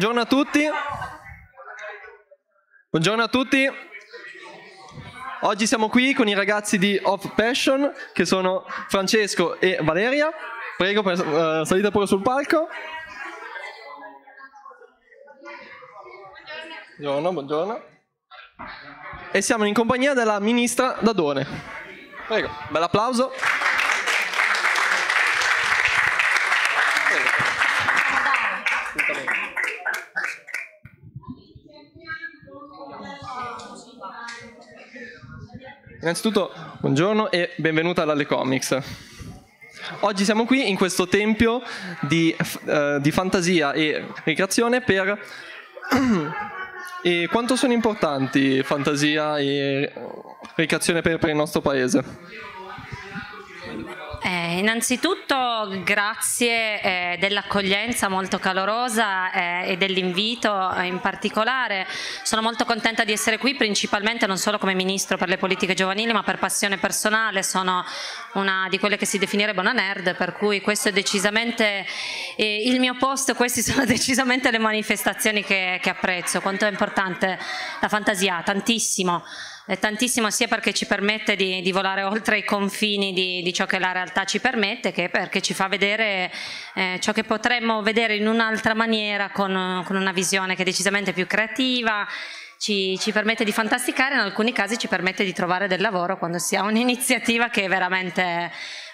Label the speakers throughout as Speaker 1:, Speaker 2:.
Speaker 1: Buongiorno a tutti. Buongiorno a tutti. Oggi siamo qui con i ragazzi di Off Passion che sono Francesco e Valeria. Prego, per, uh, salite pure sul palco. Buongiorno, buongiorno. E siamo in compagnia della ministra Dadone. Prego, bel applauso. Innanzitutto, buongiorno e benvenuta all'Alle Comics. Oggi siamo qui in questo tempio di, uh, di fantasia e ricreazione per... e quanto sono importanti fantasia e ricreazione per, per il nostro paese?
Speaker 2: Eh, innanzitutto grazie eh, dell'accoglienza molto calorosa eh, e dell'invito in particolare. Sono molto contenta di essere qui principalmente non solo come Ministro per le politiche giovanili ma per passione personale. Sono una di quelle che si definirebbe una nerd per cui questo è decisamente eh, il mio posto, queste sono decisamente le manifestazioni che, che apprezzo. Quanto è importante la fantasia, tantissimo tantissimo sia perché ci permette di, di volare oltre i confini di, di, ciò che la realtà ci permette che perché ci fa vedere eh, ciò che potremmo vedere in un'altra maniera con, con, una visione che è decisamente più creativa ci, ci, permette di fantasticare in alcuni casi ci permette di trovare del lavoro quando si ha un'iniziativa che è veramente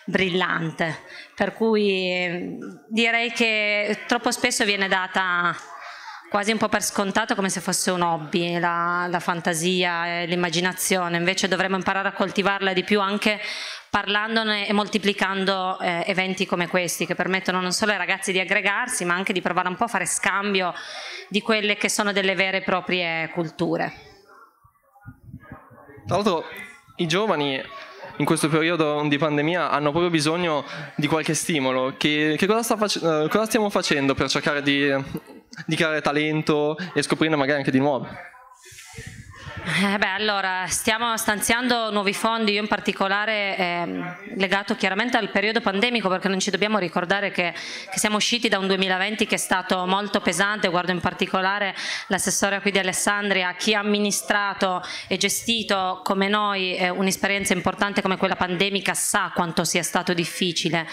Speaker 2: brillante. Per cui eh, direi che troppo spesso viene data quasi un po' per scontato come se fosse un hobby, la, la fantasia e l'immaginazione, invece dovremmo imparare a coltivarla di più anche parlandone e moltiplicando eh, eventi come questi che permettono non solo ai ragazzi di aggregarsi ma anche di provare un po' a fare scambio di quelle che sono delle vere e proprie culture.
Speaker 1: Tra l'altro i giovani in questo periodo di pandemia hanno proprio bisogno di qualche stimolo. Che, che cosa, eh, cosa stiamo facendo per cercare di di creare talento e scoprirne magari anche di nuovo.
Speaker 2: Eh beh, allora, stiamo stanziando nuovi fondi, io in particolare eh, legato chiaramente al periodo pandemico perché non ci dobbiamo ricordare che, che, siamo usciti da un 2020 che è stato molto pesante, guardo in particolare l'assessore qui di Alessandria, chi ha amministrato e gestito come noi eh, un'esperienza importante come quella pandemica sa quanto sia stato difficile.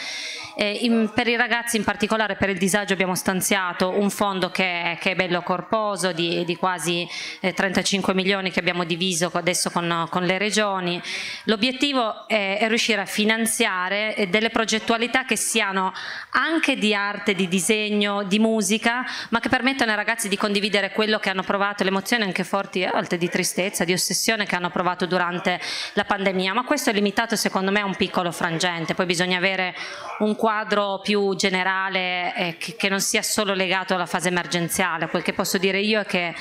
Speaker 2: Eh, in, per i ragazzi in particolare per il disagio abbiamo stanziato un fondo che, che è bello corposo di, di quasi 35 eh, milioni che abbiamo diviso adesso con, con le regioni. L'obiettivo è, è, riuscire a finanziare eh, delle progettualità che siano anche di arte, di disegno, di musica, ma che permettano ai ragazzi di condividere quello che hanno provato, le emozioni anche forti, a volte di tristezza, di ossessione che hanno provato durante la pandemia. Ma questo è limitato secondo me a un piccolo frangente, poi bisogna avere un quadro più generale eh, che, che non sia solo legato alla fase emergenziale. Quel che posso dire io è che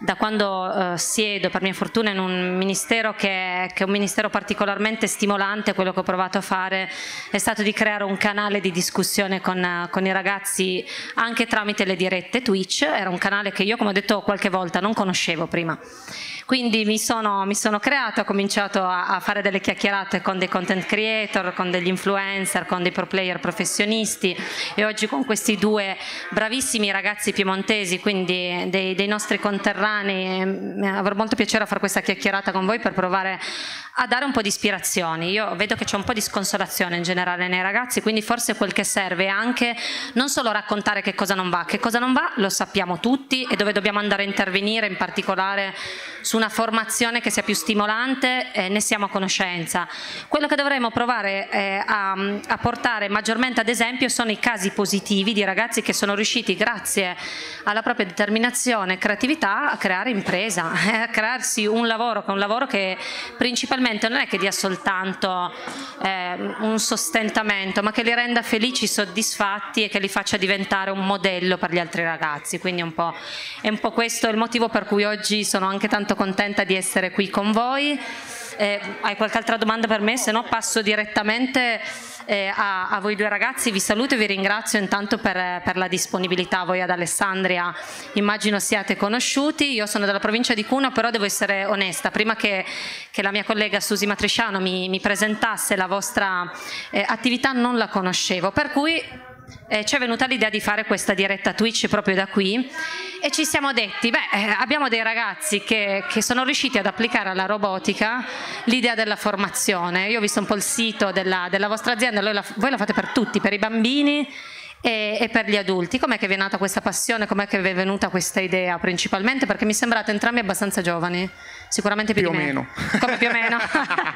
Speaker 2: da quando eh, siedo per mia fortuna in un ministero che, che, è un ministero particolarmente stimolante, quello che ho provato a fare è stato di creare un canale di discussione con, con i ragazzi anche tramite le dirette Twitch, era un canale che io come ho detto qualche volta non conoscevo prima quindi mi sono, mi sono creato, ho cominciato a, a, fare delle chiacchierate con dei content creator, con degli influencer, con dei pro player professionisti e oggi con questi due bravissimi ragazzi piemontesi, quindi dei, dei nostri conterranei, avrò molto piacere a fare questa chiacchierata con voi per provare a dare un po' di ispirazioni. Io vedo che c'è un po' di sconsolazione in generale nei ragazzi, quindi forse quel che serve è anche non solo raccontare che cosa non va, che cosa non va lo sappiamo tutti e dove dobbiamo andare a intervenire in particolare su una formazione che sia più stimolante eh, ne siamo a conoscenza. Quello che dovremmo provare eh, a, a portare maggiormente ad esempio sono i casi positivi di ragazzi che sono riusciti grazie alla propria determinazione e creatività a creare impresa, a crearsi un lavoro, che è un lavoro che principalmente probabilmente non è che dia soltanto eh, un sostentamento, ma che li renda felici, soddisfatti e che li faccia diventare un modello per gli altri ragazzi. Quindi un è un po' questo il motivo per cui oggi sono anche tanto contenta di essere qui con voi. Eh, hai qualche altra domanda per me? Se no passo direttamente eh, a, a, voi due ragazzi, vi saluto e vi ringrazio intanto per, per, la disponibilità, voi ad Alessandria immagino siate conosciuti, io sono della provincia di Cuneo però devo essere onesta, prima che, che la mia collega Susi Matrisciano mi, mi presentasse la vostra eh, attività non la conoscevo, per cui eh, ci è venuta l'idea di fare questa diretta Twitch proprio da qui e ci siamo detti, beh, eh, abbiamo dei ragazzi che, che, sono riusciti ad applicare alla robotica l'idea della formazione. Io ho visto un po' il sito della, della vostra azienda, voi la, voi la fate per tutti, per i bambini e, e per gli adulti. Com'è che vi è nata questa passione? Com'è che vi è venuta questa idea principalmente? Perché mi sembrate entrambi abbastanza giovani, sicuramente più,
Speaker 3: più
Speaker 2: di
Speaker 3: o
Speaker 2: me.
Speaker 3: meno.
Speaker 2: Come più o meno?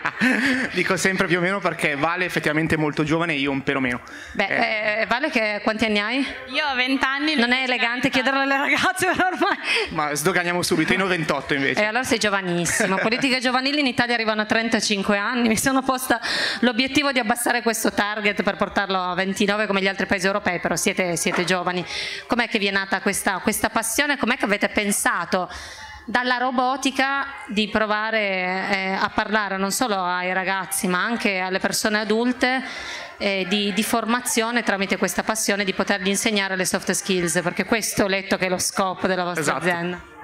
Speaker 3: Dico sempre più o meno perché Vale è effettivamente molto giovane e io un pelo meno.
Speaker 2: Beh, eh. Eh, Vale che, quanti anni hai?
Speaker 4: Io ho 20 anni.
Speaker 2: Non è elegante chiederlo alle ragazze ormai.
Speaker 3: Ma sdoganiamo subito, io ho 28 invece.
Speaker 2: E eh, allora sei giovanissimo. Politiche giovanili in Italia arrivano a 35 anni. Mi sono posta l'obiettivo di abbassare questo target per portarlo a 29 come gli altri paesi europei però siete, siete giovani. Com'è che vi è nata questa, questa passione? Com'è che avete pensato dalla robotica di provare eh, a parlare non solo ai ragazzi ma anche alle persone adulte eh, di, di, formazione tramite questa passione di potergli insegnare le soft skills perché questo ho letto che è lo scopo della vostra
Speaker 3: esatto.
Speaker 2: azienda.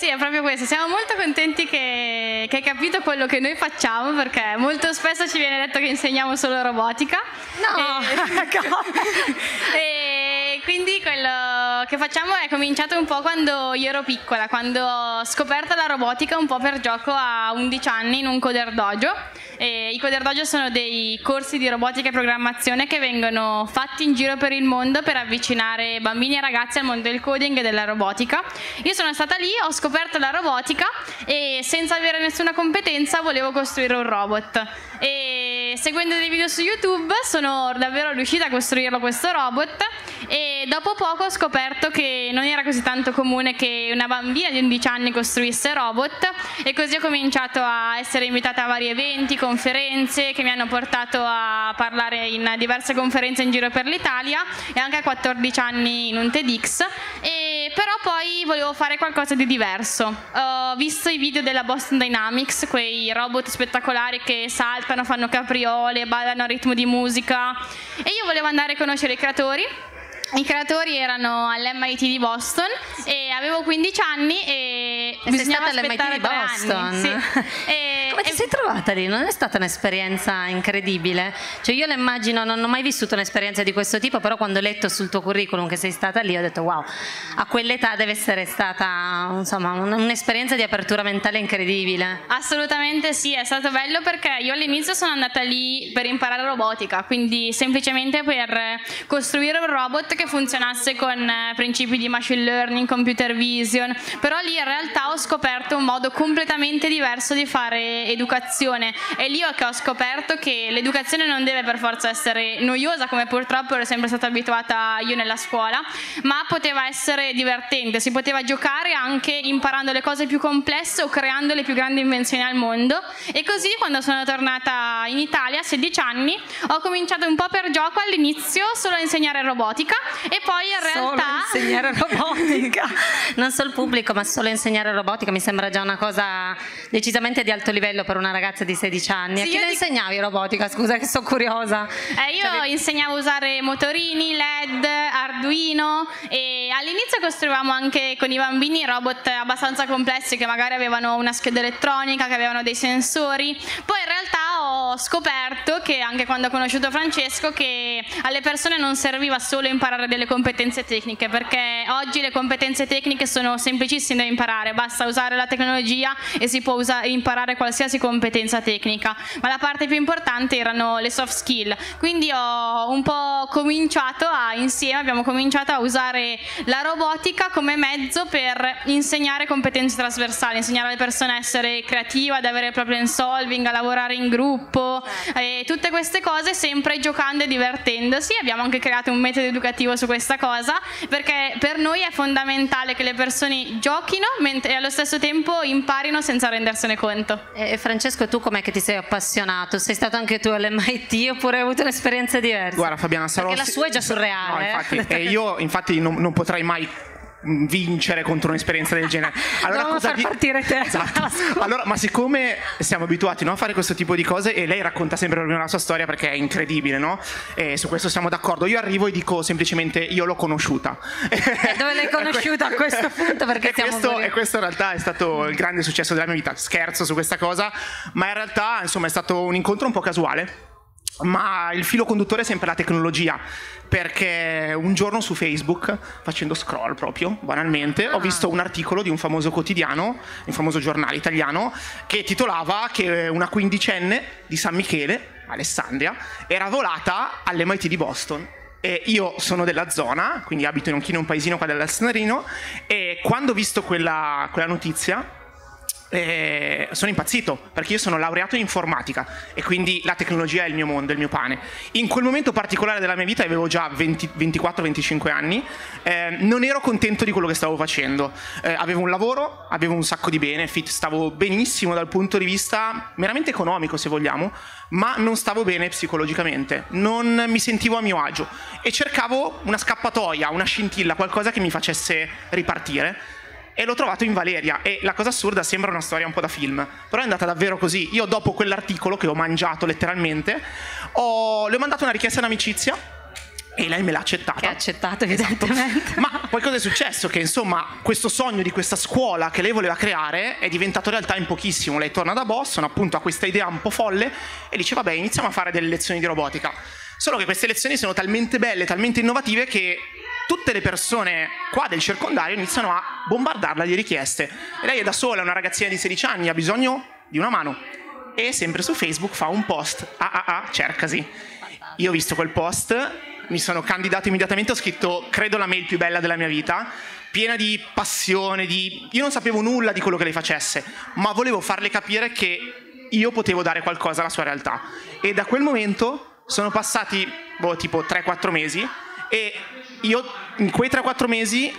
Speaker 4: Sì, è proprio questo. Siamo molto contenti che, che, hai capito quello che noi facciamo perché molto spesso ci viene detto che insegniamo solo robotica.
Speaker 2: No!
Speaker 4: E, e quindi quello che facciamo è cominciato un po' quando io ero piccola, quando ho scoperto la robotica un po' per gioco a 11 anni in un coder dojo. E I coder dojo sono dei corsi di robotica e programmazione che vengono fatti in giro per il mondo per avvicinare bambini e ragazzi al mondo del coding e della robotica. Io sono stata lì, ho scoperto la robotica e senza avere nessuna competenza volevo costruire un robot. E seguendo dei video su YouTube sono davvero riuscita a costruirlo questo robot e dopo poco ho scoperto che non era così tanto comune che una bambina di 11 anni costruisse robot e così ho cominciato a essere invitata a vari eventi, conferenze che mi hanno portato a parlare in diverse conferenze in giro per l'Italia e anche a 14 anni in un TEDx e però poi volevo fare qualcosa di diverso. Ho visto i video della Boston Dynamics, quei robot spettacolari che saltano, fanno capriole, ballano a ritmo di musica e io volevo andare a conoscere i creatori i creatori erano all'MIT di Boston e avevo 15 anni e,
Speaker 2: e
Speaker 4: bisognava
Speaker 2: aspettare
Speaker 4: all'MIT
Speaker 2: di Boston.
Speaker 4: Sì.
Speaker 2: E, Come ti sei trovata lì? Non è stata un'esperienza incredibile? Cioè io la immagino, non ho mai vissuto un'esperienza di questo tipo, però quando ho letto sul tuo curriculum che sei stata lì ho detto wow, a quell'età deve essere stata insomma, un'esperienza di apertura mentale incredibile.
Speaker 4: Assolutamente sì, è stato bello perché io all'inizio sono andata lì per imparare robotica, quindi semplicemente per costruire un robot che funzionasse con eh, principi di machine learning, computer vision, però lì in realtà ho scoperto un modo completamente diverso di fare educazione. E lì che ho scoperto che l'educazione non deve per forza essere noiosa come purtroppo ero sempre stata abituata io nella scuola, ma poteva essere divertente, si poteva giocare anche imparando le cose più complesse o creando le più grandi invenzioni al mondo. E così quando sono tornata in Italia a 16 anni ho cominciato un po' per gioco all'inizio solo a insegnare robotica e poi in realtà...
Speaker 2: Solo insegnare robotica, non solo il pubblico ma solo insegnare robotica mi sembra già una cosa decisamente di alto livello per una ragazza di 16 anni. Sì, a chi le insegnavi robotica? Scusa che sono curiosa.
Speaker 4: Eh, io cioè, insegnavo a usare motorini, LED, Arduino e all'inizio costruivamo anche con i bambini robot abbastanza complessi che magari avevano una scheda elettronica, che avevano dei sensori. Poi in realtà scoperto che anche quando ho conosciuto Francesco che alle persone non serviva solo imparare delle competenze tecniche perché oggi le competenze tecniche sono semplicissime da imparare, basta usare la tecnologia e si può imparare qualsiasi competenza tecnica, ma la parte più importante erano le soft skill. Quindi ho un po' cominciato a, insieme, abbiamo cominciato a usare la robotica come mezzo per insegnare competenze trasversali, insegnare alle persone a essere creative, ad avere problem solving, a lavorare in gruppo, e tutte queste cose sempre giocando e divertendosi. Abbiamo anche creato un metodo educativo su questa cosa perché per noi è fondamentale che le persone giochino e allo stesso tempo imparino senza rendersene conto.
Speaker 2: E Francesco, tu com'è che ti sei appassionato? Sei stato anche tu all'MIT oppure hai avuto un'esperienza diversa?
Speaker 3: Guarda Fabiana, sarò...
Speaker 2: Perché la sua è già surreale.
Speaker 3: No, infatti, eh? io infatti non, non potrei mai vincere contro un'esperienza del genere.
Speaker 2: Allora, Dobbiamo far vi... partire te.
Speaker 3: Esatto. Allora, ma siccome siamo abituati no, a fare questo tipo di cose e lei racconta sempre la sua storia perché è incredibile, no? E su questo siamo d'accordo. Io arrivo e dico semplicemente io l'ho conosciuta.
Speaker 2: E dove l'hai conosciuta a questo punto? Perché
Speaker 3: e, questo, e questo in realtà è stato il grande successo della mia vita. Scherzo su questa cosa, ma in realtà insomma è stato un incontro un po' casuale ma il filo conduttore è sempre la tecnologia, perché un giorno su Facebook, facendo scroll proprio, banalmente, ho visto un articolo di un famoso quotidiano, un famoso giornale italiano, che titolava che una quindicenne di San Michele, Alessandria, era volata all'MIT di Boston. E io sono della zona, quindi abito in un, in un paesino qua dell'Alsnarino, e quando ho visto quella, quella notizia eh, sono impazzito perché io sono laureato in informatica e quindi la tecnologia è il mio mondo, il mio pane. In quel momento particolare della mia vita avevo già 24-25 anni, eh, non ero contento di quello che stavo facendo. Eh, avevo un lavoro, avevo un sacco di benefit, stavo benissimo dal punto di vista meramente economico se vogliamo, ma non stavo bene psicologicamente, non mi sentivo a mio agio e cercavo una scappatoia, una scintilla, qualcosa che mi facesse ripartire e l'ho trovato in Valeria e la cosa assurda sembra una storia un po' da film, però è andata davvero così. Io dopo quell'articolo che ho mangiato letteralmente, ho, le ho mandato una richiesta in amicizia e lei me l'ha accettata.
Speaker 2: Che ha accettato.
Speaker 3: Esatto. Ma poi cosa è successo? Che insomma questo sogno di questa scuola che lei voleva creare è diventato realtà in pochissimo. Lei torna da Boston, appunto ha questa idea un po' folle e dice vabbè iniziamo a fare delle lezioni di robotica. Solo che queste lezioni sono talmente belle, talmente innovative che tutte le persone qua del circondario iniziano a bombardarla di richieste. Lei è da sola, è una ragazzina di 16 anni, ha bisogno di una mano. E sempre su Facebook fa un post, ah ah ah, cercasi. Io ho visto quel post, mi sono candidato immediatamente, ho scritto, credo, la mail più bella della mia vita, piena di passione, di... Io non sapevo nulla di quello che lei facesse, ma volevo farle capire che io potevo dare qualcosa alla sua realtà. E da quel momento sono passati, boh, tipo 3-4 mesi e io in quei 3-4 mesi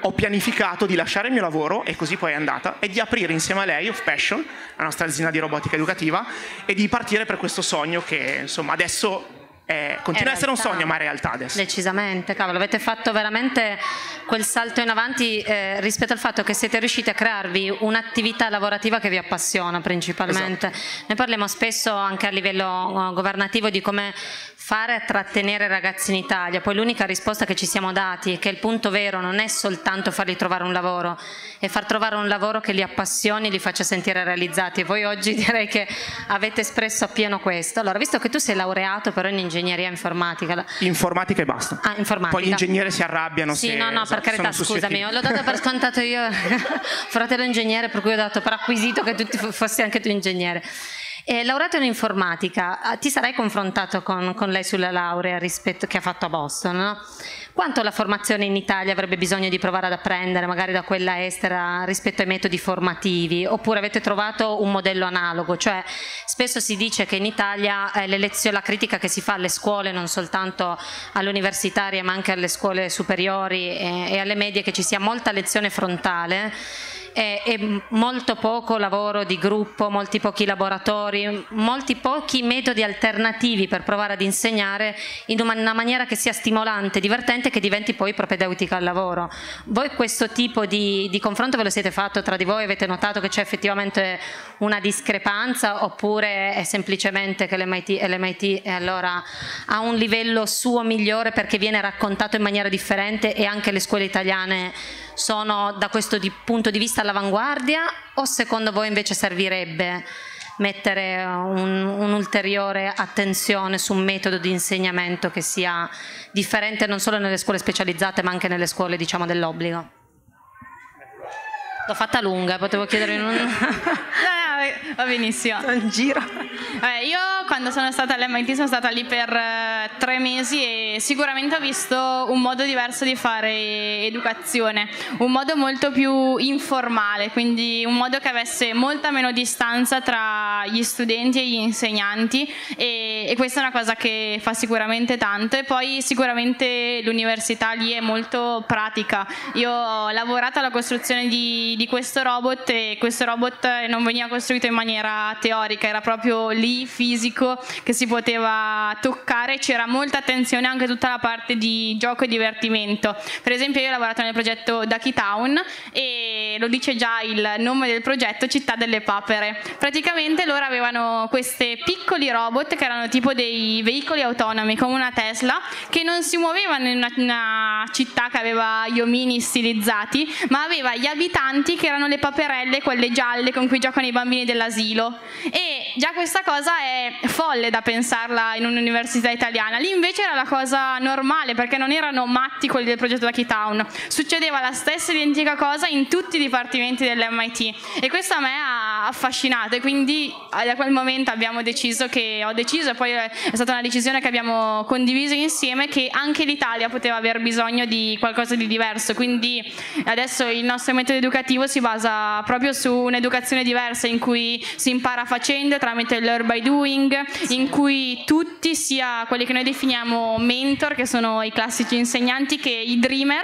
Speaker 3: ho pianificato di lasciare il mio lavoro, e così poi è andata, e di aprire insieme a lei Of Passion, la nostra azienda di robotica educativa, e di partire per questo sogno che insomma adesso è, continua a essere un sogno, ma è realtà adesso.
Speaker 2: Decisamente, cavolo, avete fatto veramente quel salto in avanti eh, rispetto al fatto che siete riusciti a crearvi un'attività lavorativa che vi appassiona principalmente. Esatto. Ne parliamo spesso anche a livello uh, governativo di come fare a trattenere ragazzi in Italia, poi l'unica risposta che ci siamo dati è che il punto vero non è soltanto fargli trovare un lavoro, è far trovare un lavoro che li appassioni e li faccia sentire realizzati e voi oggi direi che avete espresso appieno questo. Allora, visto che tu sei laureato però in ingegneria informatica.
Speaker 3: Informatica e basta.
Speaker 2: Ah, informatica.
Speaker 3: Poi gli ingegneri si arrabbiano.
Speaker 2: Sì,
Speaker 3: se,
Speaker 2: no, no, esatto, per carità, scusami, l'ho dato per scontato io, fratello ingegnere, per cui ho dato per acquisito che tu fossi anche tu ingegnere. Eh, laureato in informatica, ah, ti sarai confrontato con, con lei sulla laurea rispetto, che ha fatto a Boston, no? Quanto la formazione in Italia avrebbe bisogno di provare ad apprendere, magari da quella estera, rispetto ai metodi formativi? Oppure avete trovato un modello analogo? Cioè, spesso si dice che in Italia eh, la critica che si fa alle scuole, non soltanto alle universitarie, ma anche alle scuole superiori e, e alle medie, che ci sia molta lezione frontale e, e molto poco lavoro di gruppo, molti pochi laboratori, molti pochi metodi alternativi per provare ad insegnare in una maniera che sia stimolante, divertente e che diventi poi propedeutica al lavoro. Voi questo tipo di, di confronto ve lo siete fatto tra di voi? Avete notato che c'è effettivamente una discrepanza oppure è semplicemente che l'MIT, l'MIT allora ha un livello suo migliore perché viene raccontato in maniera differente e anche le scuole italiane sono da questo di punto di vista all'avanguardia o secondo voi invece servirebbe mettere un'ulteriore un attenzione su un metodo di insegnamento che sia differente non solo nelle scuole specializzate ma anche nelle scuole diciamo, dell'obbligo? L'ho fatta lunga, potevo chiedere in un...
Speaker 4: va benissimo.
Speaker 2: Un giro.
Speaker 4: Eh, io quando sono stata all'MIT sono stata lì per eh, tre mesi e sicuramente ho visto un modo diverso di fare educazione, un modo molto più informale, quindi un modo che avesse molta meno distanza tra gli studenti e gli insegnanti e, e questa è una cosa che fa sicuramente tanto e poi sicuramente l'università lì è molto pratica. Io ho lavorato alla costruzione di, di questo robot e questo robot non veniva costruito in maniera teorica, era proprio lì fisico che si poteva toccare, c'era molta attenzione anche tutta la parte di gioco e divertimento. Per esempio io ho lavorato nel progetto Ducky Town e lo dice già il nome del progetto Città delle Papere. Praticamente loro avevano questi piccoli robot che erano tipo dei veicoli autonomi come una Tesla che non si muovevano in una, una città che aveva gli omini stilizzati, ma aveva gli abitanti che erano le paperelle, quelle gialle con cui giocano i bambini dell'asilo. E già questa cosa è folle da pensarla in un'università italiana. Lì invece era la cosa normale perché non erano matti quelli del progetto Lucky Town. Succedeva la stessa identica cosa in tutti i dipartimenti dell'MIT e questo a me ha affascinato e quindi eh, da quel momento abbiamo deciso che ho deciso e poi è stata una decisione che abbiamo condiviso insieme che anche l'Italia poteva aver bisogno di qualcosa di diverso. Quindi adesso il nostro metodo educativo si basa proprio su un'educazione diversa in cui si impara facendo tramite learn by doing, in cui tutti, sia quelli che noi definiamo mentor, che sono i classici insegnanti, che i dreamer,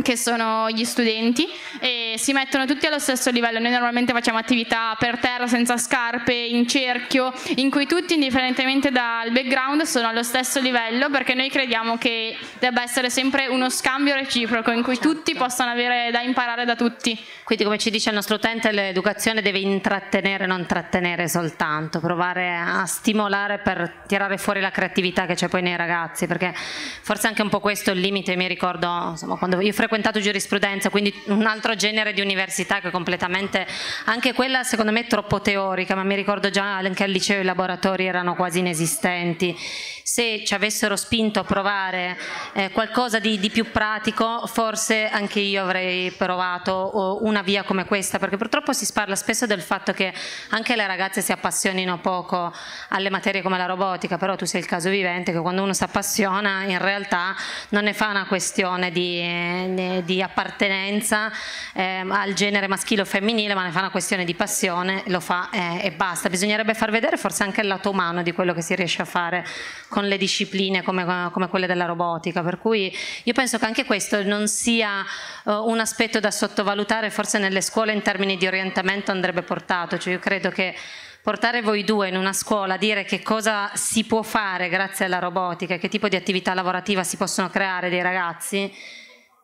Speaker 4: che sono gli studenti e si mettono tutti allo stesso livello. Noi normalmente facciamo attività per terra senza scarpe, in cerchio, in cui tutti indifferentemente dal background sono allo stesso livello perché noi crediamo che debba essere sempre uno scambio reciproco in cui tutti possano avere da imparare da tutti.
Speaker 2: Quindi come ci dice il nostro utente l'educazione deve intrattenere, non trattenere soltanto, provare a stimolare per tirare fuori la creatività che c'è poi nei ragazzi perché forse anche un po' questo è il limite, mi ricordo insomma, quando io frequentato giurisprudenza, quindi un altro genere di università che è completamente, anche quella secondo me troppo teorica, ma mi ricordo già anche al liceo i laboratori erano quasi inesistenti. Se ci avessero spinto a provare eh, qualcosa di, di, più pratico, forse anche io avrei provato una via come questa, perché purtroppo si parla spesso del fatto che anche le ragazze si appassionino poco alle materie come la robotica, però tu sei il caso vivente che quando uno si appassiona in realtà non ne fa una questione di, di appartenenza eh, al genere maschile o femminile, ma ne fa una questione di passione, lo fa eh, e basta. Bisognerebbe far vedere forse anche il lato umano di quello che si riesce a fare con le discipline come, come quelle della robotica, per cui io penso che anche questo non sia uh, un aspetto da sottovalutare, forse nelle scuole in termini di orientamento andrebbe portato, cioè io credo che portare voi due in una scuola, dire che cosa si può fare grazie alla robotica, che tipo di attività lavorativa si possono creare dei ragazzi,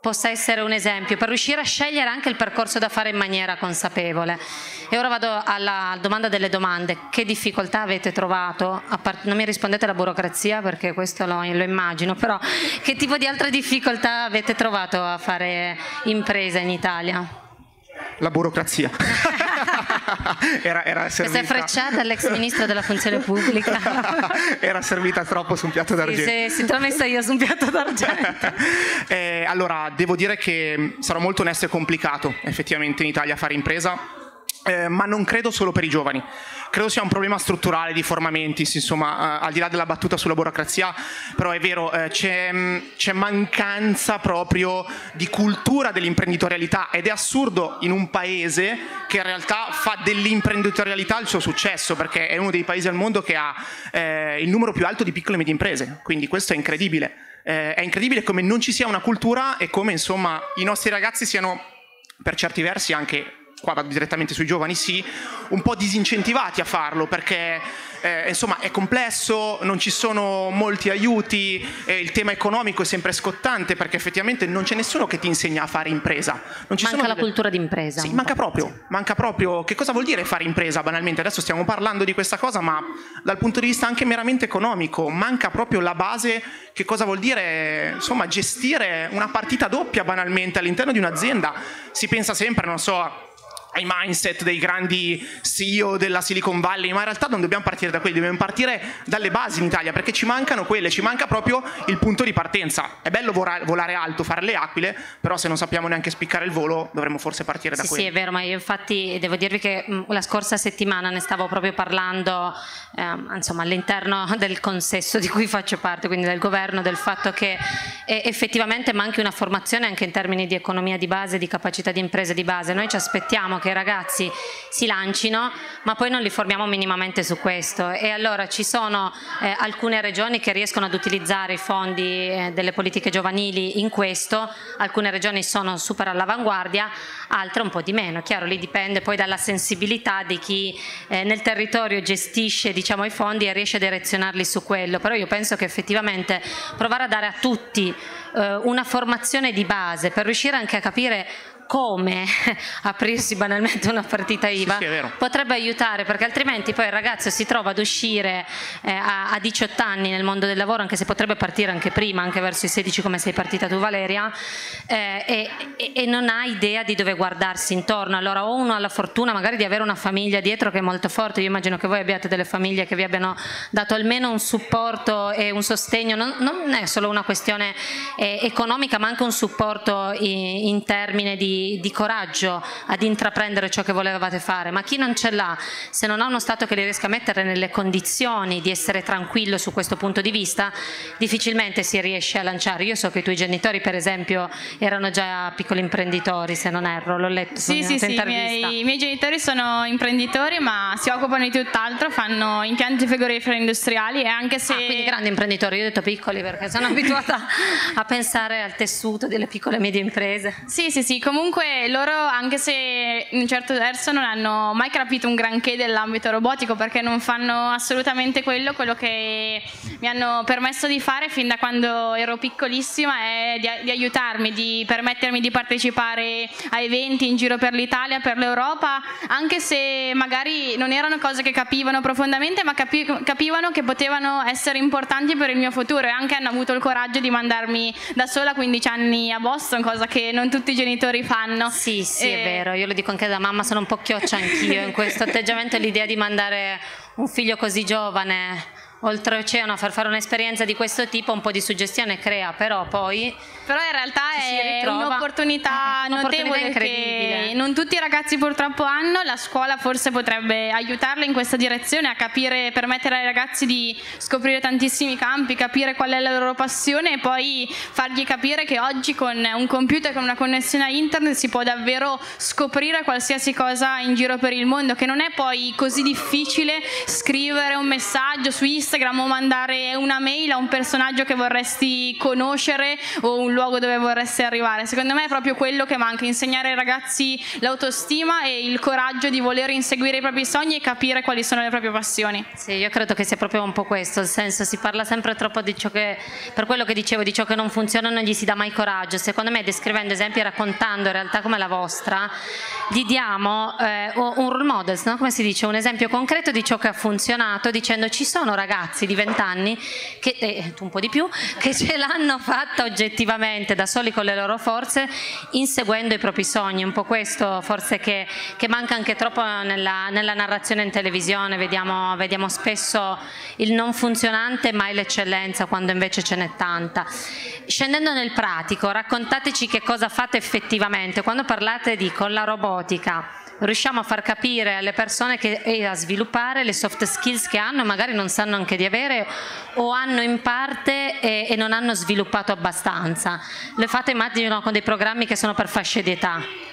Speaker 2: possa essere un esempio per riuscire a scegliere anche il percorso da fare in maniera consapevole. E ora vado alla domanda delle domande. Che difficoltà avete trovato? non mi rispondete alla burocrazia perché questo lo, lo immagino, però che tipo di altre difficoltà avete trovato a fare impresa in Italia?
Speaker 3: La burocrazia. era, era servita...
Speaker 2: Questa è frecciata all'ex ministro della funzione pubblica.
Speaker 3: era servita troppo su un piatto d'argento.
Speaker 2: Sì, sì, te l'ho messa io su un piatto d'argento.
Speaker 3: eh, allora, devo dire che sarò molto onesto e complicato effettivamente in Italia fare impresa eh, ma non credo solo per i giovani. Credo sia un problema strutturale di formamenti, insomma, eh, al di là della battuta sulla burocrazia, però è vero, eh, c'è, mm, c'è, mancanza proprio di cultura dell'imprenditorialità ed è assurdo in un paese che in realtà fa dell'imprenditorialità il suo successo, perché è uno dei paesi al mondo che ha eh, il numero più alto di piccole e medie imprese, quindi questo è incredibile. Eh, è incredibile come non ci sia una cultura e come insomma i nostri ragazzi siano per certi versi anche qua vado direttamente sui giovani, sì, un po' disincentivati a farlo perché eh, insomma è complesso, non ci sono molti aiuti, eh, il tema economico è sempre scottante perché effettivamente non c'è nessuno che ti insegna a fare impresa.
Speaker 2: Non ci manca sono... la cultura d'impresa.
Speaker 3: Sì, manca proprio, manca proprio. Che cosa vuol dire fare impresa banalmente? Adesso stiamo parlando di questa cosa, ma dal punto di vista anche meramente economico manca proprio la base che cosa vuol dire insomma gestire una partita doppia banalmente all'interno di un'azienda. Si pensa sempre, non so, ai mindset dei grandi CEO della Silicon Valley, ma in realtà non dobbiamo partire da quelli, dobbiamo partire dalle basi in Italia, perché ci mancano quelle, ci manca proprio il punto di partenza. È bello volare alto, fare le aquile, però se non sappiamo neanche spiccare il volo dovremmo forse partire da
Speaker 2: sì,
Speaker 3: quelli.
Speaker 2: Sì, è vero, ma io infatti devo dirvi che la scorsa settimana ne stavo proprio parlando eh, insomma, all'interno del consesso di cui faccio parte, quindi del governo, del fatto che effettivamente manchi una formazione anche in termini di economia di base, di capacità di impresa di base. Noi ci aspettiamo che i ragazzi si lancino, ma poi non li formiamo minimamente su questo. E allora ci sono eh, alcune regioni che riescono ad utilizzare i fondi eh, delle politiche giovanili in questo, alcune regioni sono super all'avanguardia, altre un po' di meno. Chiaro, lì dipende poi dalla sensibilità di chi eh, nel territorio gestisce diciamo, i fondi e riesce a direzionarli su quello. Però io penso che effettivamente provare a dare a tutti eh, una formazione di base per riuscire anche a capire come aprirsi banalmente una partita IVA
Speaker 3: sì,
Speaker 2: potrebbe aiutare perché altrimenti poi il ragazzo si trova ad uscire eh, a, a, 18 anni nel mondo del lavoro anche se potrebbe partire anche prima anche verso i 16 come sei partita tu Valeria eh, e, e, e, non ha idea di dove guardarsi intorno. Allora o uno ha la fortuna magari di avere una famiglia dietro che è molto forte io immagino che voi abbiate delle famiglie che vi abbiano dato almeno un supporto e un sostegno. Non, non è solo una questione eh, economica ma anche un supporto in, in termini di di, coraggio ad intraprendere ciò che volevate fare, ma chi non ce l'ha, se non ha uno Stato che li riesca a mettere nelle condizioni di essere tranquillo su questo punto di vista, difficilmente si riesce a lanciare. Io so che i tuoi genitori, per esempio, erano già piccoli imprenditori, se non erro, l'ho letto.
Speaker 4: Sì, sì, sì, i miei, i miei genitori sono imprenditori, ma si occupano di tutt'altro, fanno impianti frigoriferi industriali e anche se... Ah,
Speaker 2: quindi grandi imprenditori, io ho detto piccoli perché sono abituata a pensare al tessuto delle piccole e medie imprese.
Speaker 4: Sì, sì, sì, comunque comunque loro, anche se in un certo verso non hanno mai capito un granché dell'ambito robotico perché non fanno assolutamente quello, quello che mi hanno permesso di fare fin da quando ero piccolissima è di, di aiutarmi, di permettermi di partecipare a eventi in giro per l'Italia, per l'Europa, anche se magari non erano cose che capivano profondamente, ma capi, capivano che potevano essere importanti per il mio futuro e anche hanno avuto il coraggio di mandarmi da sola 15 anni a Boston, cosa che non tutti i genitori fanno fanno.
Speaker 2: Sì, sì, e... è vero, io lo dico anche da mamma, sono un po' chioccia anch'io in questo atteggiamento, l'idea di mandare un figlio così giovane oltreoceano a far fare un'esperienza di questo tipo un po' di suggestione crea, però poi
Speaker 4: però in realtà è un'opportunità, eh, notevole che non tutti i ragazzi purtroppo hanno, la scuola forse potrebbe aiutarli in questa direzione a capire, permettere ai ragazzi di scoprire tantissimi campi, capire qual è la loro passione e poi fargli capire che oggi con un computer, con una connessione a internet si può davvero scoprire qualsiasi cosa in giro per il mondo, che non è poi così difficile scrivere un messaggio su Instagram o mandare una mail a un personaggio che vorresti conoscere o un luogo dove vorresti arrivare. Secondo me è proprio quello che manca, insegnare ai ragazzi l'autostima e il coraggio di voler inseguire i propri sogni e capire quali sono le proprie passioni.
Speaker 2: Sì, io credo che sia proprio un po' questo, il senso si parla sempre troppo di ciò che, per quello che dicevo, di ciò che non funziona non gli si dà mai coraggio. Secondo me descrivendo esempi e raccontando realtà come la vostra, gli diamo eh, un role model, no? come si dice, un esempio concreto di ciò che ha funzionato, dicendo ci sono ragazzi di 20 anni, che, eh, un po' di più, che ce l'hanno fatta oggettivamente da soli con le loro forze, inseguendo i propri sogni, un po' questo forse che, che manca anche troppo nella, nella narrazione in televisione, vediamo, vediamo, spesso il non funzionante mai l'eccellenza quando invece ce n'è tanta. Scendendo nel pratico, raccontateci che cosa fate effettivamente, quando parlate di con la robotica, riusciamo a far capire alle persone che, e a sviluppare le soft skills che hanno, magari non sanno anche di avere o hanno in parte e, e non hanno sviluppato abbastanza. Le fate immagino con dei programmi che sono per fasce di età.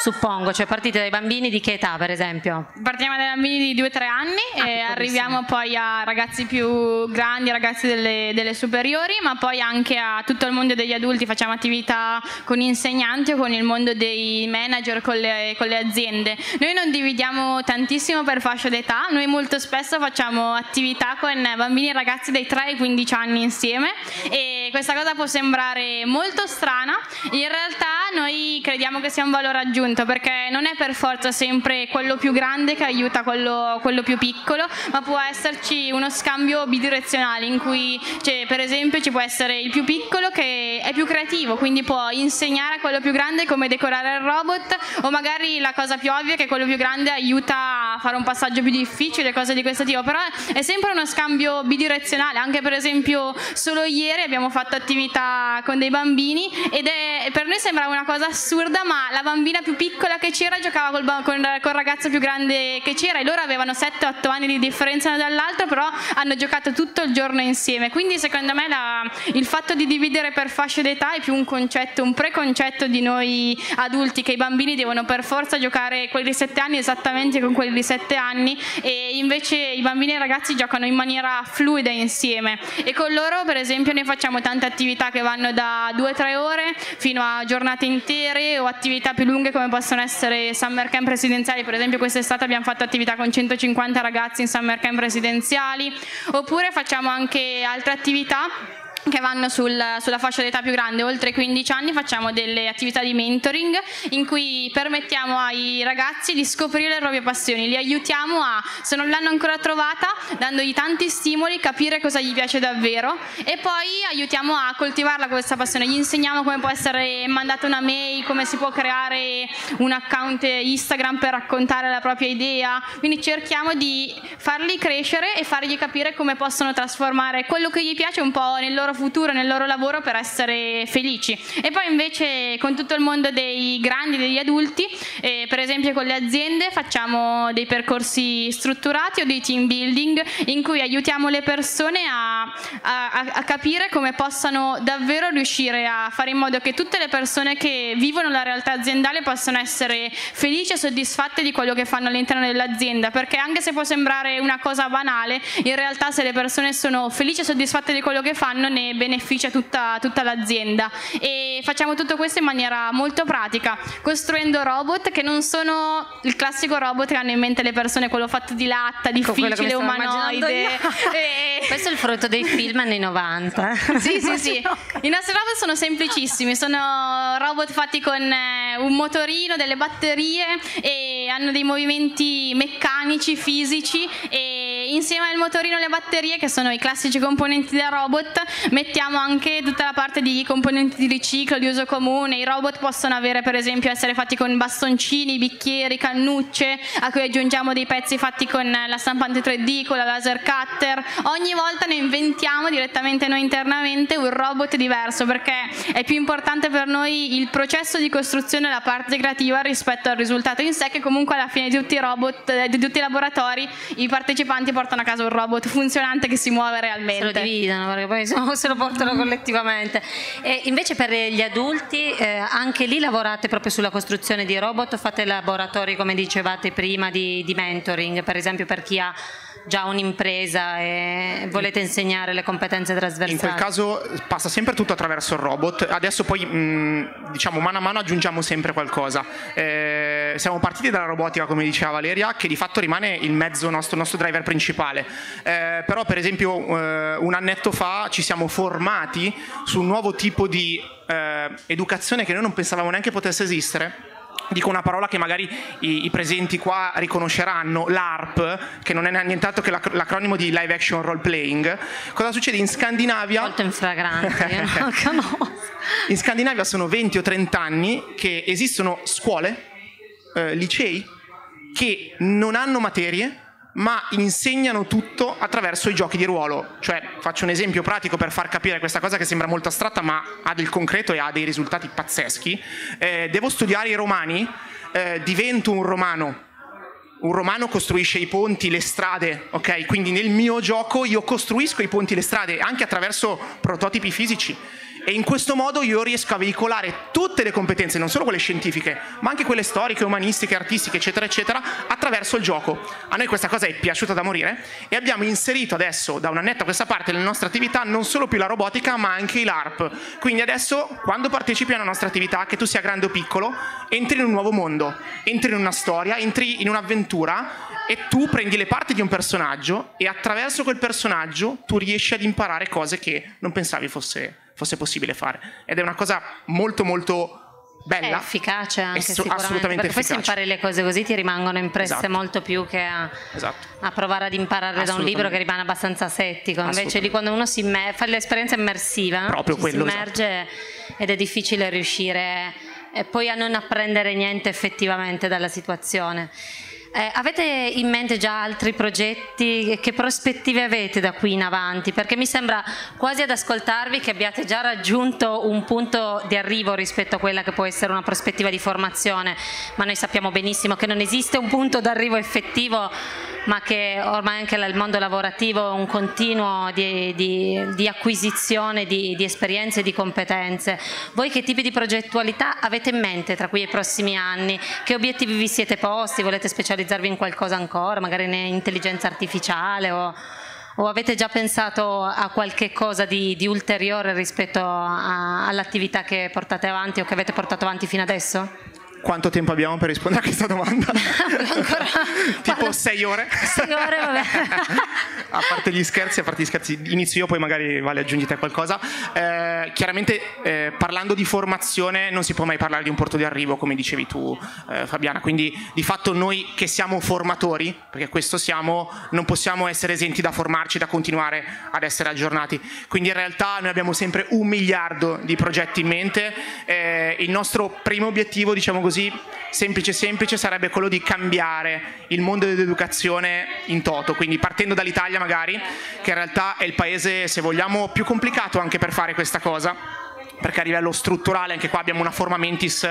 Speaker 2: Suppongo, cioè partite dai bambini di che età per esempio?
Speaker 4: Partiamo dai bambini di 2-3 anni ah, e arriviamo poi a ragazzi più grandi, ragazzi delle, delle, superiori, ma poi anche a tutto il mondo degli adulti, facciamo attività con insegnanti o con il mondo dei manager, con le, con le aziende. Noi non dividiamo tantissimo per fascia d'età, noi molto spesso facciamo attività con bambini e ragazzi dai 3 ai 15 anni insieme. E questa cosa può sembrare molto strana, in realtà noi crediamo che sia un valore aggiunto aggiunto perché non è per forza sempre quello più grande che aiuta quello, quello più piccolo, ma può esserci uno scambio bidirezionale in cui cioè, per esempio ci può essere il più piccolo che è più creativo, quindi può insegnare a quello più grande come decorare il robot o magari la cosa più ovvia è che quello più grande aiuta a fare un passaggio più difficile, cose di questo tipo, però è sempre uno scambio bidirezionale, anche per esempio solo ieri abbiamo fatto attività con dei bambini ed è, per noi sembra una cosa assurda, ma la bambina più più piccola che c'era giocava col, con, col ragazzo più grande che c'era e loro avevano 7-8 anni di differenza l'uno dall'altro, però hanno giocato tutto il giorno insieme. Quindi secondo me la, il fatto di dividere per fasce d'età è più un concetto, un preconcetto di noi adulti, che i bambini devono per forza giocare quelli di 7 anni esattamente con quelli di 7 anni e invece i bambini e i ragazzi giocano in maniera fluida insieme. E con loro per esempio noi facciamo tante attività che vanno da 2-3 ore fino a giornate intere o attività più lunghe come possono essere summer camp residenziali, per esempio quest'estate abbiamo fatto attività con 150 ragazzi in summer camp residenziali, oppure facciamo anche altre attività che vanno sul, sulla fascia d'età più grande, oltre i 15 anni, facciamo delle attività di mentoring in cui permettiamo ai ragazzi di scoprire le proprie passioni, li aiutiamo a, se non l'hanno ancora trovata, dandogli tanti stimoli, capire cosa gli piace davvero e poi aiutiamo a coltivarla questa passione, gli insegniamo come può essere mandata una mail, come si può creare un account Instagram per raccontare la propria idea, quindi cerchiamo di farli crescere e fargli capire come possono trasformare quello che gli piace un po' nel loro loro futuro, nel loro lavoro per essere felici. E poi invece con tutto il mondo dei grandi, degli adulti, eh, per esempio con le aziende facciamo dei percorsi strutturati o dei team building in cui aiutiamo le persone a, a, a capire come possano davvero riuscire a fare in modo che tutte le persone che vivono la realtà aziendale possano essere felici e soddisfatte di quello che fanno all'interno dell'azienda, perché anche se può sembrare una cosa banale, in realtà se le persone sono felici e soddisfatte di quello che fanno, ne ne beneficia tutta, tutta l'azienda e facciamo tutto questo in maniera molto pratica, costruendo robot che non sono il classico robot che hanno in mente le persone, quello fatto di latta, difficile, umanoide.
Speaker 2: e... Questo è il frutto dei film anni 90.
Speaker 4: sì, sì, sì. I nostri robot sono semplicissimi, sono robot fatti con eh, un motorino, delle batterie e hanno dei movimenti meccanici, fisici e insieme al motorino e alle batterie, che sono i classici componenti del robot, mettiamo anche tutta la parte di componenti di riciclo, di uso comune. I robot possono avere, per esempio, essere fatti con bastoncini, bicchieri, cannucce, a cui aggiungiamo dei pezzi fatti con la stampante 3D, con la laser cutter. Ogni volta ne inventiamo direttamente noi internamente un robot diverso perché è più importante per noi il processo di costruzione la parte creativa rispetto al risultato in sé che comunque alla fine di tutti i robot, di tutti i laboratori i partecipanti portano a casa un robot funzionante che si muove realmente. Se
Speaker 2: lo dividono perché poi sono se lo portano collettivamente. E invece per gli adulti eh, anche lì lavorate proprio sulla costruzione di robot, fate laboratori come dicevate prima di, di mentoring, per esempio per chi ha già un'impresa e volete insegnare le competenze trasversali?
Speaker 3: In quel caso passa sempre tutto attraverso il robot, adesso poi mh, diciamo mano a mano aggiungiamo sempre qualcosa. Eh, siamo partiti dalla robotica come diceva Valeria che di fatto rimane il mezzo nostro, nostro driver principale, eh, però per esempio eh, un annetto fa ci siamo formati su un nuovo tipo di eh, educazione che noi non pensavamo neanche potesse esistere dico una parola che magari i, i, presenti qua riconosceranno, l'ARP, che non è nient'altro che l'acronimo di Live Action Role Playing. Cosa succede in Scandinavia?
Speaker 2: Molto in fragranza,
Speaker 3: In Scandinavia sono 20 o 30 anni che esistono scuole, eh, licei, che non hanno materie ma insegnano tutto attraverso i giochi di ruolo. Cioè, faccio un esempio pratico per far capire questa cosa che sembra molto astratta, ma ha del concreto e ha dei risultati pazzeschi. Eh, devo studiare i romani, eh, divento un romano. Un romano costruisce i ponti, le strade, ok? Quindi nel mio gioco io costruisco i ponti, le strade, anche attraverso prototipi fisici e in questo modo io riesco a veicolare tutte le competenze, non solo quelle scientifiche, ma anche quelle storiche, umanistiche, artistiche, eccetera, eccetera, attraverso il gioco. A noi questa cosa è piaciuta da morire e abbiamo inserito adesso, da un annetto a questa parte, nelle nostre attività non solo più la robotica, ma anche LARP. Quindi adesso, quando partecipi alla nostra attività, che tu sia grande o piccolo, entri in un nuovo mondo, entri in una storia, entri in un'avventura e tu prendi le parti di un personaggio e attraverso quel personaggio tu riesci ad imparare cose che non pensavi fosse fosse possibile fare. Ed è una cosa molto molto bella. È
Speaker 2: efficace anche so, assolutamente perché efficace. poi se impari le cose così ti rimangono impresse esatto. molto più che a, esatto. a provare ad imparare da un libro che rimane abbastanza settico. Invece lì quando uno si immer- fa l'esperienza immersiva,
Speaker 3: Proprio
Speaker 2: si
Speaker 3: quello,
Speaker 2: immerge esatto. ed è difficile riuscire e poi a non apprendere niente effettivamente dalla situazione. Eh, avete in mente già altri progetti? Che prospettive avete da qui in avanti? Perché mi sembra quasi ad ascoltarvi che abbiate già raggiunto un punto di arrivo rispetto a quella che può essere una prospettiva di formazione, ma noi sappiamo benissimo che non esiste un punto d'arrivo effettivo ma che ormai anche nel mondo lavorativo è un continuo di, di, di acquisizione di, di esperienze e di competenze. Voi che tipi di progettualità avete in mente tra qui i prossimi anni? Che obiettivi vi siete posti? Volete specializzarvi in qualcosa ancora, magari in intelligenza artificiale o, o avete già pensato a qualche cosa di, di ulteriore rispetto all'attività che portate avanti o che avete portato avanti fino adesso?
Speaker 3: Quanto tempo abbiamo per rispondere a questa domanda?
Speaker 2: Ancora,
Speaker 3: tipo
Speaker 2: guarda,
Speaker 3: sei ore?
Speaker 2: sei ore, vabbè.
Speaker 3: a parte gli scherzi, a parte gli scherzi, inizio io, poi magari Vale aggiungi te qualcosa. Eh, chiaramente eh, parlando di formazione non si può mai parlare di un porto di arrivo, come dicevi tu eh, Fabiana, quindi di fatto noi che siamo formatori, perché questo siamo, non possiamo essere esenti da formarci, da continuare ad essere aggiornati. Quindi in realtà noi abbiamo sempre un miliardo di progetti in mente, eh, il nostro primo obiettivo, diciamo così, semplice semplice, sarebbe quello di cambiare il mondo dell'educazione in toto, quindi partendo dall'Italia magari, che in realtà è il paese, se vogliamo, più complicato anche per fare questa cosa, perché a livello strutturale anche qua abbiamo una forma mentis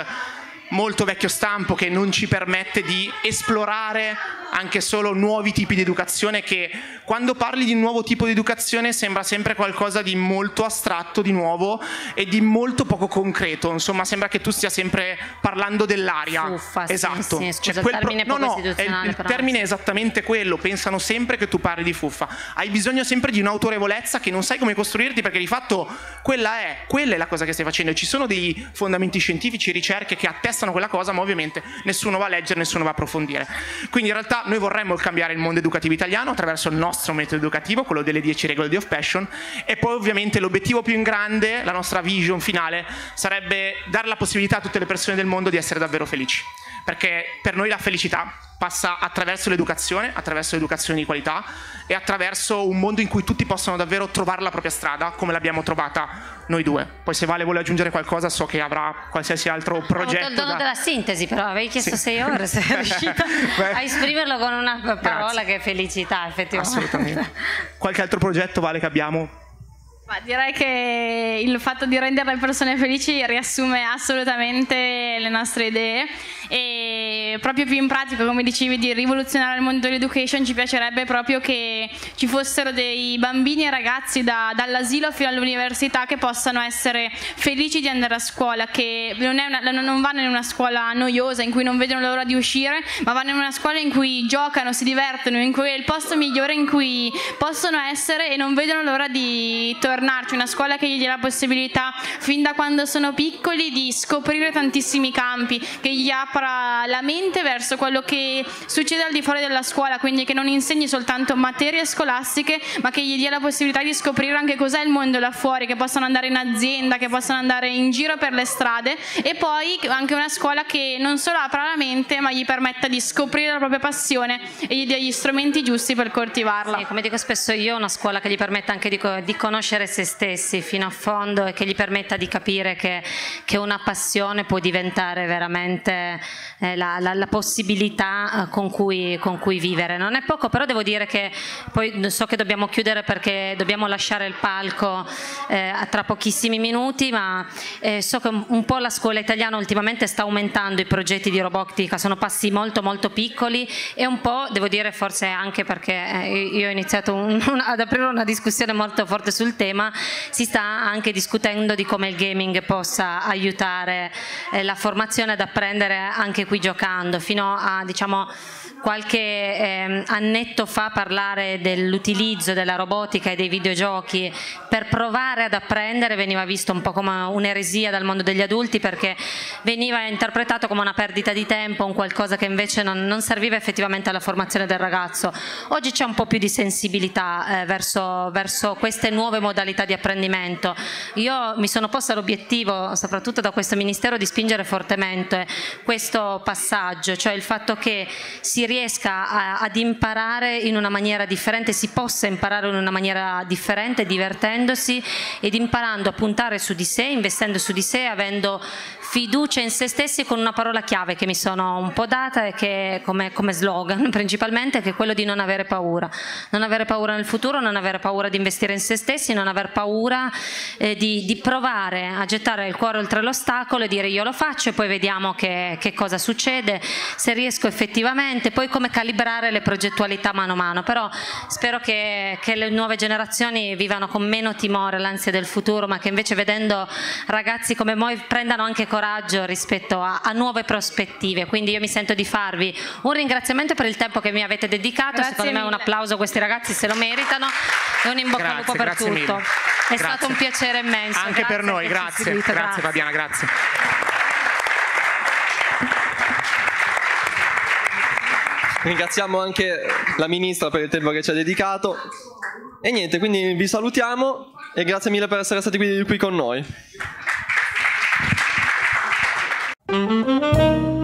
Speaker 3: molto vecchio stampo che non ci permette di esplorare anche solo nuovi tipi di educazione che quando parli di un nuovo tipo di educazione sembra sempre qualcosa di molto astratto di nuovo e di molto poco concreto. Insomma sembra che tu stia sempre parlando dell'aria.
Speaker 2: Fuffa, sì,
Speaker 3: esatto.
Speaker 2: sì, scusa,
Speaker 3: Cioè,
Speaker 2: il termine
Speaker 3: no,
Speaker 2: poco
Speaker 3: no, è il, termine è esattamente quello. Pensano sempre che tu parli di fuffa. Hai bisogno sempre di un'autorevolezza che non sai come costruirti perché di fatto quella è, quella è la cosa che stai facendo. Ci sono dei fondamenti scientifici ricerche che attestano quella cosa ma ovviamente nessuno va a leggere nessuno va a approfondire quindi in realtà noi vorremmo cambiare il mondo educativo italiano attraverso il nostro metodo educativo, quello delle 10 regole di Off Passion, e poi ovviamente l'obiettivo più in grande, la nostra vision finale, sarebbe dare la possibilità a tutte le persone del mondo di essere davvero felici. Perché per noi la felicità passa attraverso l'educazione, attraverso l'educazione di qualità e attraverso un mondo in cui tutti possano davvero trovare la propria strada come l'abbiamo trovata noi due. Poi se Vale vuole aggiungere qualcosa so che avrà qualsiasi altro
Speaker 2: Ho
Speaker 3: progetto.
Speaker 2: il dono
Speaker 3: da-
Speaker 2: della sintesi, però avevi chiesto
Speaker 3: Sì.
Speaker 2: sei ore, sei riuscita
Speaker 3: Beh.
Speaker 2: a esprimerlo con una parola
Speaker 3: Grazie.
Speaker 2: che è felicità, effettivamente.
Speaker 3: Assolutamente. Qualche altro progetto Vale che abbiamo?
Speaker 4: Ma direi che il fatto di rendere le persone felici riassume assolutamente le nostre idee. E proprio più in pratica, come dicevi, di rivoluzionare il mondo dell'education ci piacerebbe proprio che ci fossero dei bambini e ragazzi da- dall'asilo fino all'università che possano essere felici di andare a scuola, che non, una- non vanno in una scuola noiosa in cui non vedono l'ora di uscire, ma vanno in una scuola in cui giocano, si divertono, in cui è il posto migliore in cui possono essere e non vedono l'ora di tornarci, una scuola che gli dia la possibilità fin da quando sono piccoli di scoprire tantissimi campi, che gli apra la mente verso quello che succede al di fuori della scuola, quindi che non insegni soltanto materie scolastiche, ma che gli dia la possibilità di scoprire anche cos'è il mondo là fuori, che possano andare in azienda, che possano andare in giro per le strade e poi anche una scuola che non solo apra la mente, ma gli permetta di scoprire la propria passione e gli dia gli strumenti giusti per coltivarla.
Speaker 2: Sì, come dico spesso io, una scuola che gli permetta anche di, di conoscere se stessi fino a fondo e che gli permetta di capire che, che una passione può diventare veramente eh, la, la- la possibilità eh, con cui, con cui vivere. Non è poco, però devo dire che poi so che dobbiamo chiudere perché dobbiamo lasciare il palco eh, tra pochissimi minuti, ma eh, so che un, un po' la scuola italiana ultimamente sta aumentando i progetti di robotica, sono passi molto molto piccoli e un po' devo dire forse anche perché eh, io ho iniziato un- un- ad aprire una discussione molto forte sul tema, si sta anche discutendo di come il gaming possa aiutare eh, la formazione ad apprendere anche qui giocando, fino a diciamo qualche ehm, annetto fa parlare dell'utilizzo della robotica e dei videogiochi per provare ad apprendere veniva visto un po' come un'eresia dal mondo degli adulti perché veniva interpretato come una perdita di tempo, un qualcosa che invece non, non serviva effettivamente alla formazione del ragazzo. Oggi c'è un po' più di sensibilità eh, verso, verso queste nuove modalità di apprendimento. Io mi sono posta l'obiettivo, soprattutto da questo Ministero, di spingere fortemente questo passaggio, cioè il fatto che si riesca a- ad imparare in una maniera differente, si possa imparare in una maniera differente, divertendosi ed imparando a puntare su di sé, investendo su di sé, avendo fiducia in se stessi con una parola chiave che mi sono un po' data e che come, come slogan principalmente che è quello di non avere paura. Non avere paura nel futuro, non avere paura di investire in se stessi, non aver paura eh, di, di provare a gettare il cuore oltre l'ostacolo e dire io lo faccio e poi vediamo che, che cosa succede, se riesco effettivamente, poi come calibrare le progettualità mano a mano. Però spero che, che le nuove generazioni vivano con meno timore l'ansia del futuro, ma che invece vedendo ragazzi come voi prendano anche coraggio rispetto a, a nuove prospettive. Quindi io mi sento di farvi un ringraziamento per il tempo che mi avete dedicato,
Speaker 4: Grazie
Speaker 2: secondo me un
Speaker 4: mille.
Speaker 2: applauso a questi ragazzi se lo meritano e un in bocca al lupo per tutto.
Speaker 3: mille.
Speaker 2: È
Speaker 3: Grazie.
Speaker 2: stato un piacere immenso.
Speaker 3: Anche per
Speaker 2: Grazie
Speaker 3: noi,
Speaker 2: che ci
Speaker 3: grazie.
Speaker 2: seguite,
Speaker 3: Grazie Fabiana, grazie.
Speaker 1: ringraziamo anche la ministra per il tempo che ci ha dedicato. E niente, quindi vi salutiamo e grazie mille per essere stati qui, qui con noi. Música